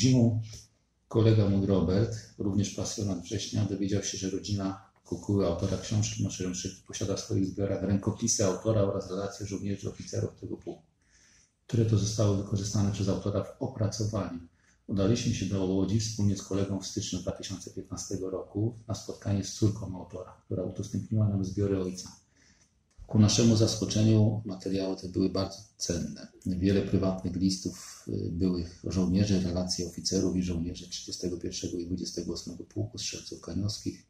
Zimą kolega mój Robert, również pasjonat września, dowiedział się, że rodzina Kukuły, autora książki maszerujących, posiada w swoich zbiorach rękopisy autora oraz relacje żołnierzy oficerów tego pułku, które to zostały wykorzystane przez autora w opracowaniu. Udaliśmy się do Łodzi wspólnie z kolegą w styczniu 2015 roku na spotkanie z córką autora, która udostępniła nam zbiory ojca. Ku naszemu zaskoczeniu materiały te były bardzo cenne. Wiele prywatnych listów y, byłych żołnierzy, relacje oficerów i żołnierzy 31 i 28 Pułku Strzelców Kaniowskich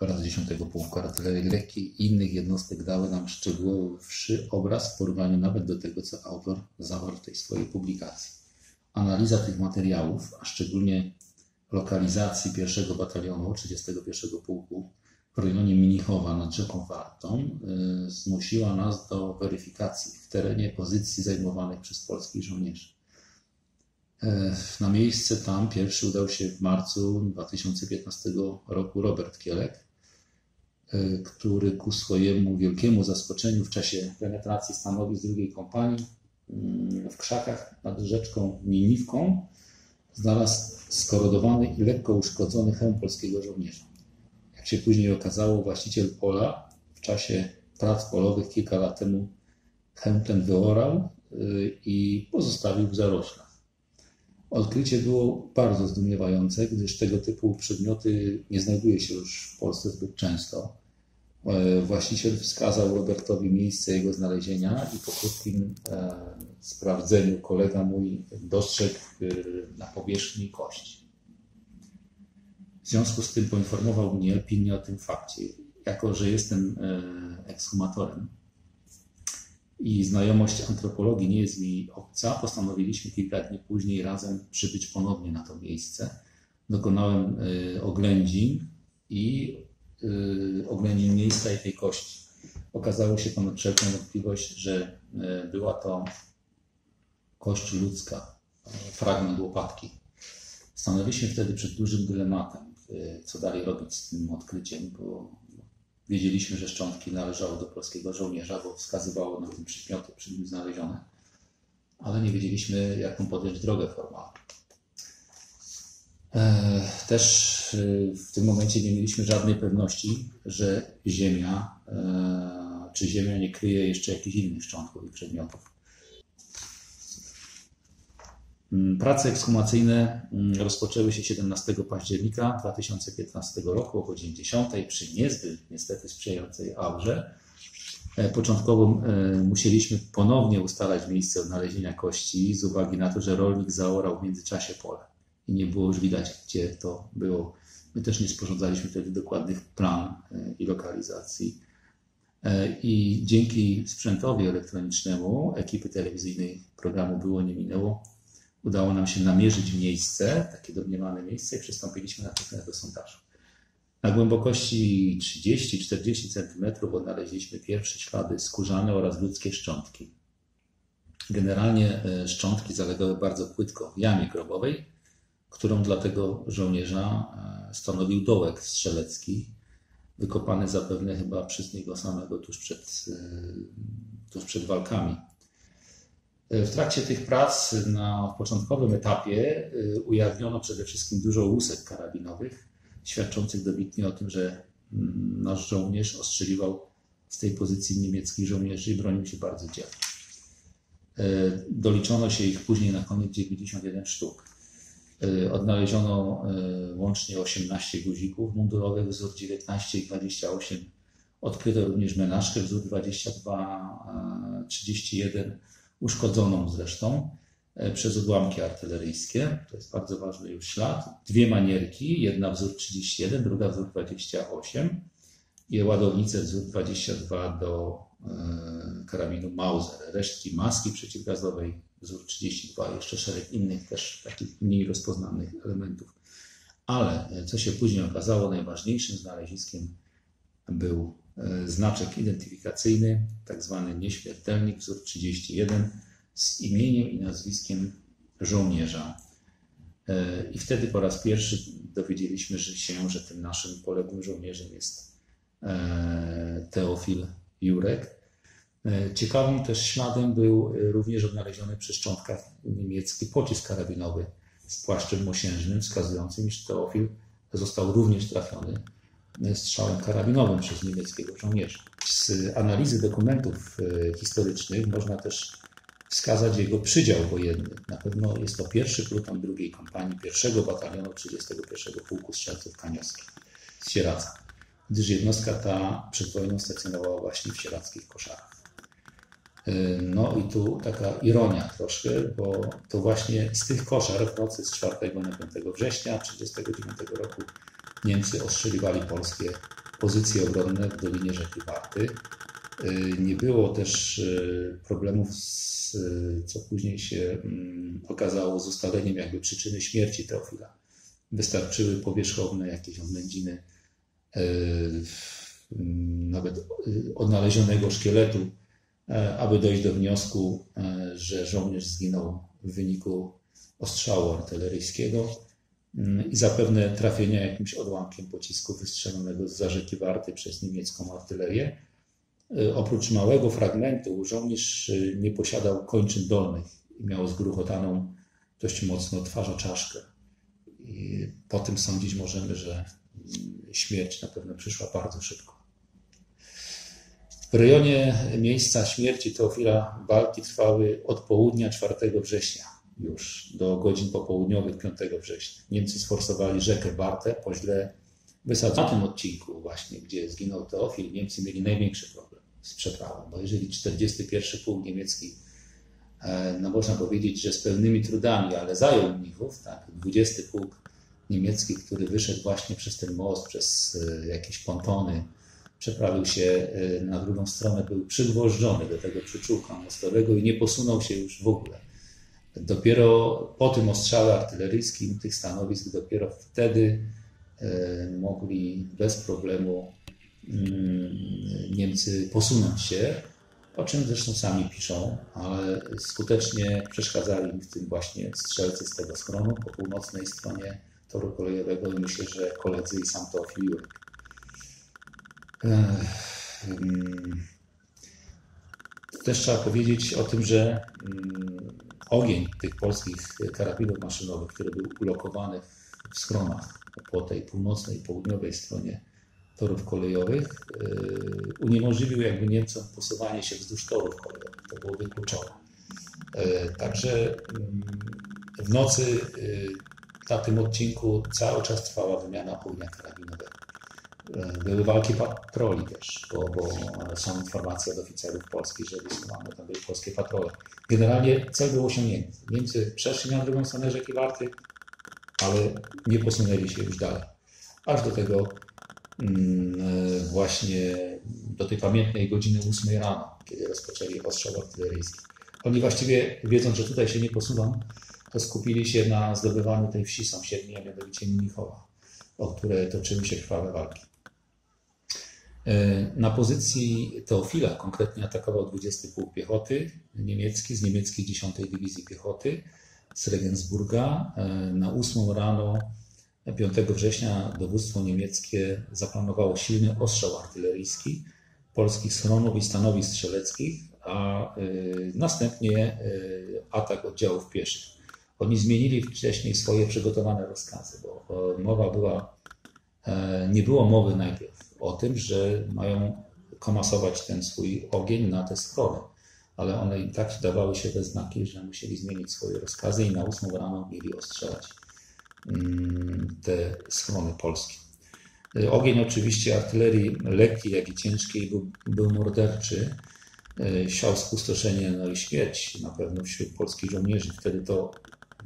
oraz 10 Pułku Artylerii Lekkiej i innych jednostek dały nam szczegółowszy obraz w porównaniu nawet do tego, co autor zawarł w tej swojej publikacji. Analiza tych materiałów, a szczególnie lokalizacji pierwszego batalionu 31 Pułku w rejonie Minichowa nad rzeką Wartą y, zmusiła nas do weryfikacji w terenie pozycji zajmowanych przez polskich żołnierzy. Y, na miejsce tam pierwszy udał się w marcu 2015 roku Robert Kielek, y, który ku swojemu wielkiemu zaskoczeniu w czasie penetracji stanowisk drugiej kompanii w krzakach nad rzeczką Miniwką znalazł skorodowany i lekko uszkodzony hełm polskiego żołnierza. Się później okazało, właściciel pola w czasie prac polowych kilka lat temu chęt ten wyorał y, i pozostawił w zaroślach. Odkrycie było bardzo zdumiewające, gdyż tego typu przedmioty nie znajduje się już w Polsce zbyt często. E, właściciel wskazał Robertowi miejsce jego znalezienia i po krótkim e, sprawdzeniu kolega mój dostrzegł e, na powierzchni kości. W związku z tym poinformował mnie pilnie o tym fakcie. Jako, że jestem e, ekshumatorem i znajomość antropologii nie jest mi obca, postanowiliśmy kilka dni później razem przybyć ponownie na to miejsce. Dokonałem e, oględzin i e, oględzin miejsca i tej kości. Okazało się ponad wszelką wątpliwość, że była to kość ludzka, fragment łopatki. Stanowiliśmy wtedy przed dużym dylematem co dalej robić z tym odkryciem, bo wiedzieliśmy, że szczątki należały do polskiego żołnierza, bo wskazywało na tym przedmioty przy nim znalezione, ale nie wiedzieliśmy, jaką podjąć drogę formalną. E, też y, w tym momencie nie mieliśmy żadnej pewności, że Ziemia, e, czy Ziemia nie kryje jeszcze jakichś innych szczątków i przedmiotów. Mm, prace ekshumacyjne mm, rozpoczęły się 17 października 2015 roku o godzinie 10 przy niezbyt niestety sprzyjającej aurze. E, początkowo e, musieliśmy ponownie ustalać miejsce odnalezienia kości z uwagi na to, że rolnik zaorał w międzyczasie pole i nie było już widać, gdzie to było. My też nie sporządzaliśmy wtedy dokładnych plan e, i lokalizacji. I dzięki sprzętowi elektronicznemu ekipy telewizyjnej programu Było Nie Minęło udało nam się namierzyć miejsce, takie domniemane miejsce i przystąpiliśmy natychmiast do sondażu. Na głębokości 30-40 cm odnaleźliśmy pierwsze ślady skórzane oraz ludzkie szczątki. Generalnie e, szczątki zalegały bardzo płytko w jamie grobowej, którą dla tego żołnierza e, stanowił dołek strzelecki, wykopany zapewne chyba przez niego samego tuż przed, e, tuż przed walkami. W trakcie tych prac na początkowym etapie y, ujawniono przede wszystkim dużo łusek karabinowych, świadczących dobitnie o tym, że mm, nasz żołnierz ostrzeliwał z tej pozycji niemieckich żołnierzy i bronił się bardzo dzielnie. Y, doliczono się ich później na koniec 91 sztuk. Y, odnaleziono łącznie 18 guzików mundurowych, wzór 19 i 28. Odkryto również menażkę, wzór 22, 31 uszkodzoną zresztą e, przez odłamki artyleryjskie. To jest bardzo ważny już ślad. Dwie manierki, jedna wzór 31, druga wzór 28 i ładownice wzór 22 do e, karabinu Mauser. Resztki maski przeciwgazowej wzór 32, jeszcze szereg innych też takich mniej rozpoznanych elementów. Ale e, co się później okazało, najważniejszym znaleziskiem był znaczek identyfikacyjny, tak zwany nieśmiertelnik, wzór 31, z imieniem i nazwiskiem żołnierza. E, I wtedy po raz pierwszy dowiedzieliśmy się, że tym naszym poległym żołnierzem jest e, Teofil Jurek. Ciekawym też śladem był również odnaleziony przy szczątkach niemiecki pocisk karabinowy z płaszczem mosiężnym, wskazującym, iż Teofil został również trafiony strzałem karabinowym przez niemieckiego żołnierza. Z analizy dokumentów historycznych można też wskazać jego przydział wojenny. Na pewno jest to pierwszy pluton drugiej kompanii pierwszego batalionu 31 Pułku Strzelców Kaniowskich z Sieradza, gdyż jednostka ta przed wojną stacjonowała właśnie w sierackich koszarach. Y, no i tu taka ironia troszkę, bo to właśnie z tych koszar w nocy z 4 na 5 września 1939 roku Niemcy ostrzeliwali polskie pozycje obronne w dolinie rzeki Warty. Y, nie było też y, problemów z co później się mm, okazało z ustaleniem jakby przyczyny śmierci Teofila. Wystarczyły powierzchowne jakieś oględziny e, nawet e, odnalezionego szkieletu, e, aby dojść do wniosku, że żołnierz zginął w wyniku ostrzału artyleryjskiego mm, i zapewne trafienia jakimś odłamkiem pocisku wystrzelonego z rzeki Warty przez niemiecką artylerię Y, oprócz małego fragmentu żołnierz y, nie posiadał kończyn dolnych i miał zgruchotaną dość mocno twarza czaszkę. I po tym sądzić możemy, że mm, śmierć na pewno przyszła bardzo szybko. W rejonie miejsca śmierci Teofila walki trwały od południa 4 września już do godzin popołudniowych 5 września. Niemcy sforsowali rzekę Bartę po źle wysadzonym odcinku właśnie, gdzie zginął Teofil, Niemcy mieli największy problem z przeprawą. Bo jeżeli 41 pułk niemiecki, e, no można powiedzieć, że z pełnymi trudami, ale zajął Mnichów, tak, 20 pułk niemiecki, który wyszedł właśnie przez ten most, przez e, jakieś pontony, przeprawił się e, na drugą stronę, był przygwożdżony do tego przyczółka mostowego i nie posunął się już w ogóle. Dopiero po tym ostrzale artyleryjskim tych stanowisk, dopiero wtedy mogli bez problemu Mm, Niemcy posunąć się, o czym zresztą sami piszą, ale skutecznie przeszkadzali im w tym właśnie strzelcy z tego schronu po północnej stronie toru kolejowego i myślę, że koledzy i sam to Jurek. Mm, też trzeba powiedzieć o tym, że mm, ogień tych polskich karabinów maszynowych, który był ulokowany w schronach po tej północnej i południowej stronie torów kolejowych, y, uniemożliwił jakby Niemcom posuwanie się wzdłuż torów kolejowych. To było wykluczone. Y, także mm, w nocy na tym odcinku cały czas trwała wymiana ognia karabinowego. Były walki patroli też, bo, bo są informacje od oficerów polskich, że wysyłane tam były polskie patrole. Generalnie cel był osiągnięty. Niemcy przeszli na drugą stronę rzeki Warty, ale nie posunęli się już dalej. Aż do tego Mm, e, właśnie do tej pamiętnej godziny 8 rano, kiedy rozpoczęli ostrzał artyleryjski. Oni właściwie, wiedząc, że tutaj się nie posuną, to skupili się na zdobywaniu tej wsi sąsiedniej, a mianowicie Mnichowa, o które toczyły się krwawe walki. E, na pozycji Teofila konkretnie atakował 20 Pułk Piechoty niemiecki z niemieckiej 10 Dywizji Piechoty z Regensburga. E, na 8 rano 5 września dowództwo niemieckie zaplanowało silny ostrzał artyleryjski polskich schronów i stanowisk strzeleckich, a y, następnie atak oddziałów pieszych. Oni zmienili wcześniej swoje przygotowane rozkazy, bo mowa była, e, nie było mowy najpierw o tym, że mają komasować ten swój ogień na te schrony, ale one i tak dawały się we znaki, że musieli zmienić swoje rozkazy i na 8 rano mieli ostrzelać Mm, te schrony polskie. Ogień oczywiście artylerii lekkiej, jak i ciężkiej był, był morderczy. Siał spustoszenie no i śmierć na pewno wśród polskich żołnierzy. Wtedy to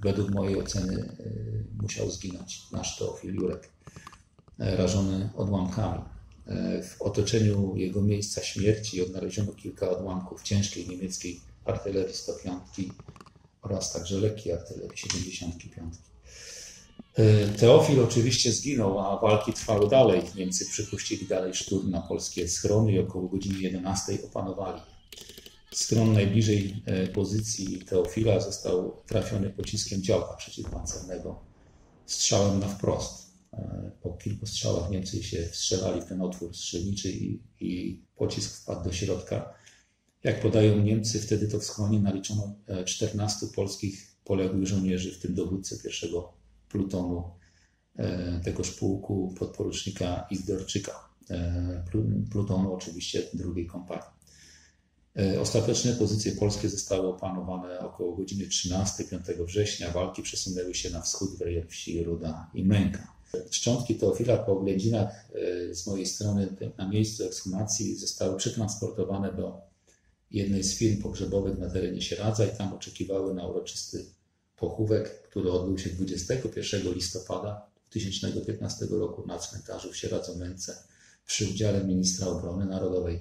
według mojej oceny y, musiał zginąć nasz Teofil Jurek, rażony odłamkami. W otoczeniu jego miejsca śmierci odnaleziono kilka odłamków ciężkiej niemieckiej artylerii 105 oraz także lekkiej artylerii 75. E, Teofil oczywiście zginął, a walki trwały dalej. Niemcy przypuścili dalej szturm na polskie schrony i około godziny 11 opanowali. Schron najbliżej e, pozycji Teofila został trafiony pociskiem działka przeciwpancernego strzałem na wprost. E, po kilku strzałach Niemcy się wstrzelali w ten otwór strzelniczy i, i pocisk wpadł do środka. Jak podają Niemcy, wtedy to w schronie naliczono 14 polskich poległych żołnierzy, w tym dowódcę pierwszego plutonu e, tegoż pułku podporucznika Igdorczyka. E, plu- Plutonu oczywiście drugiej kompanii. E, Ostatecznie pozycje polskie zostały opanowane około godziny 13 5 września. Walki przesunęły się na wschód w rejon wsi Ruda i Męka. Szczątki Teofila po oględzinach e, z mojej strony na miejscu ekshumacji zostały przetransportowane do jednej z firm pogrzebowych na terenie Sieradza i tam oczekiwały na uroczysty pochówek, który odbył się 21 listopada 2015 roku na cmentarzu w Sieradzu-Męce przy udziale ministra obrony narodowej